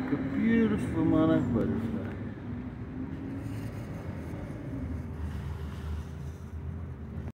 like a beautiful monarch butterfly.